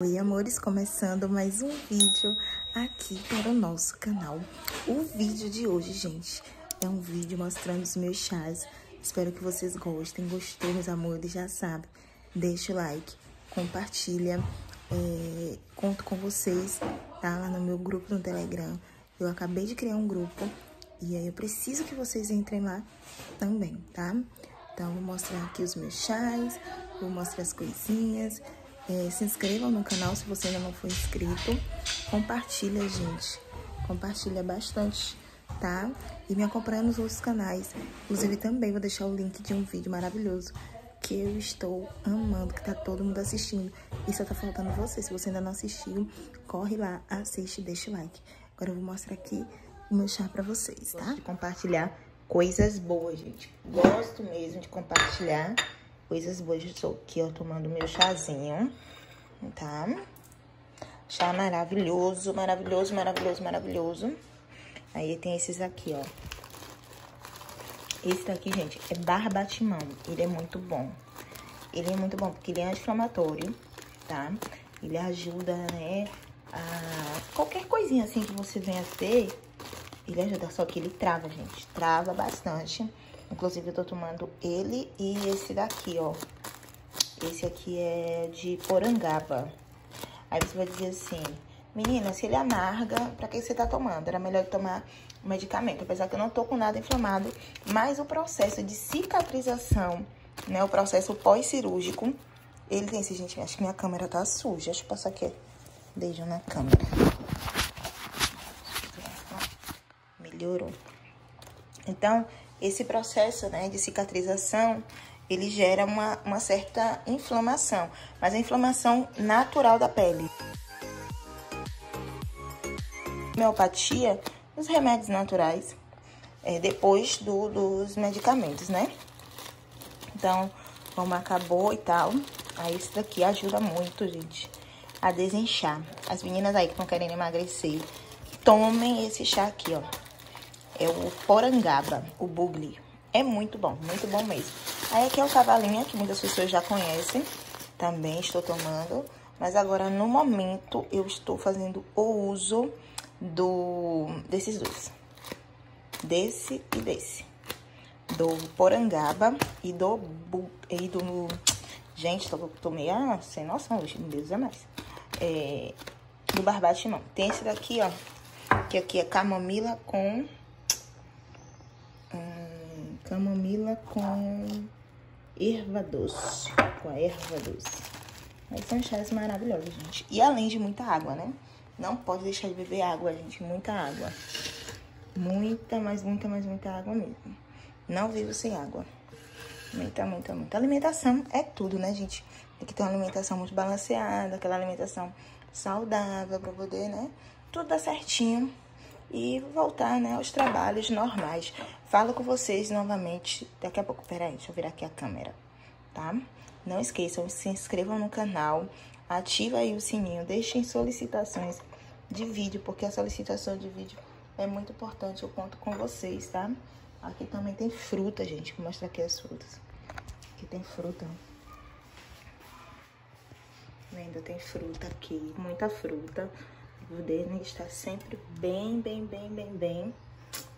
Oi amores, começando mais um vídeo aqui para o nosso canal. O vídeo de hoje, gente, é um vídeo mostrando os meus chás. Espero que vocês gostem. Gostou, meus amores? Já sabe, deixa o like, compartilha. É, conto com vocês, tá? Lá no meu grupo no Telegram. Eu acabei de criar um grupo e aí eu preciso que vocês entrem lá também, tá? Então, vou mostrar aqui os meus chás, vou mostrar as coisinhas é, se inscrevam no canal se você ainda não for inscrito. Compartilha, gente. Compartilha bastante, tá? E me acompanha nos outros canais. Inclusive, também vou deixar o link de um vídeo maravilhoso que eu estou amando, que tá todo mundo assistindo. E só tá faltando você. Se você ainda não assistiu, corre lá, assiste e deixa o like. Agora eu vou mostrar aqui o meu chá pra vocês, tá? Gosto de compartilhar coisas boas, gente. Gosto mesmo de compartilhar coisas boas. Estou aqui, ó, tomando meu chazinho, tá? Chá maravilhoso, maravilhoso, maravilhoso, maravilhoso. Aí tem esses aqui, ó. Esse daqui, gente, é barbatimão. Ele é muito bom. Ele é muito bom porque ele é anti-inflamatório, tá? Ele ajuda, né, a... Qualquer coisinha assim que você venha ter, ele ajuda. Só que ele trava, gente. Trava bastante. Inclusive, eu tô tomando ele e esse daqui, ó. Esse aqui é de porangaba. Aí você vai dizer assim, menina, se ele amarga, pra que você tá tomando? Era melhor tomar medicamento. Apesar que eu não tô com nada inflamado, mas o processo de cicatrização, né, o processo pós-cirúrgico, ele tem esse, gente, acho que minha câmera tá suja. Deixa eu passar aqui, beijo na câmera. Melhorou. Então, esse processo né, de cicatrização, ele gera uma, uma certa inflamação, mas a inflamação natural da pele. Homeopatia, os remédios naturais, é, depois do, dos medicamentos, né? Então, como acabou e tal, aí isso daqui ajuda muito, gente, a desinchar. As meninas aí que estão querendo emagrecer, tomem esse chá aqui, ó é o porangaba, o bugli. É muito bom, muito bom mesmo. Aí aqui é o cavalinha, que muitas pessoas já conhecem. Também estou tomando. Mas agora, no momento, eu estou fazendo o uso do desses dois. Desse e desse. Do porangaba e do... E do gente, tô, tomei ah, sem noção hoje, meu Deus é mais. É, do barbatimão. Tem esse daqui, ó. Que aqui é camomila com camomila com erva doce, com a erva doce. Aí são chás maravilhosos, gente. E além de muita água, né? Não pode deixar de beber água, gente. Muita água. Muita, mas muita, mas muita água mesmo. Não vivo sem água. Muita, muita, muita. Alimentação é tudo, né, gente? Tem que ter uma alimentação muito balanceada, aquela alimentação saudável pra poder, né? Tudo dar certinho e voltar né, aos trabalhos normais. Falo com vocês novamente daqui a pouco. Peraí, deixa eu virar aqui a câmera, tá? Não esqueçam, se inscrevam no canal, ativa aí o sininho, deixem solicitações de vídeo, porque a solicitação de vídeo é muito importante, eu conto com vocês, tá? Aqui também tem fruta, gente, vou mostrar aqui as frutas. Aqui tem fruta, Vendo, tem fruta aqui, muita fruta poder né, estar sempre bem, bem, bem, bem, bem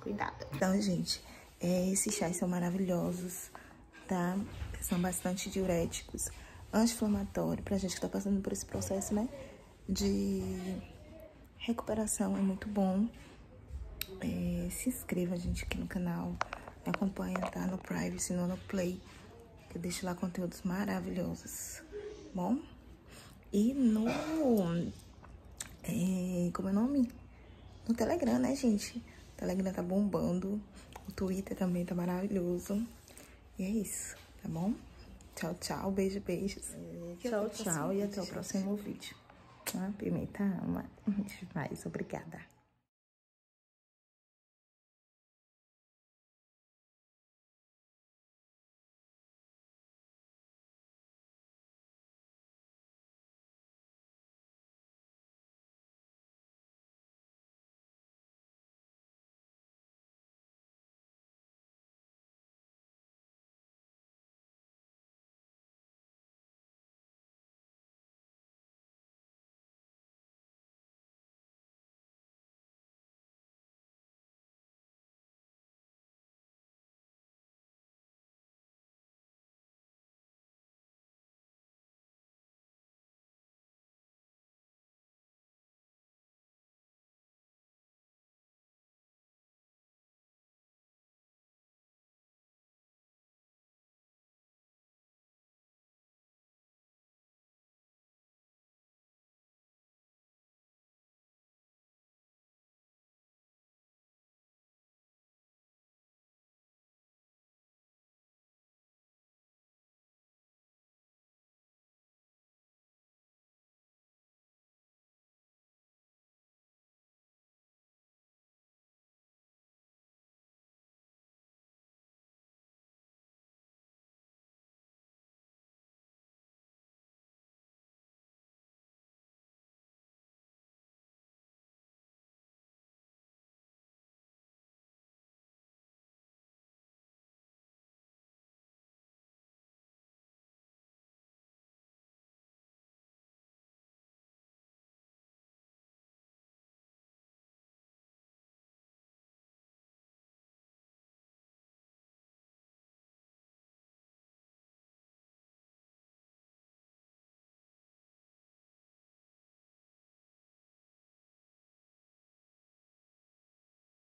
cuidado. Então, gente, é, esses chás são maravilhosos, tá? São bastante diuréticos, anti-inflamatório, pra gente que tá passando por esse processo, né? De recuperação, é muito bom. É, se inscreva, gente, aqui no canal. Acompanha, tá? No Privacy, no, no Play. Que eu deixo lá conteúdos maravilhosos, bom? E no é, como é o nome? No Telegram, né, gente? O Telegram tá bombando. O Twitter também tá maravilhoso. E é isso, tá bom? Tchau, tchau. Beijo, beijos. Tchau, tchau. E até o próximo vídeo. Ah, pimenta ama demais. Obrigada.